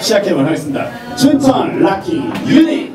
시작해보도록 하겠습니다. 춘천 락키 유닛!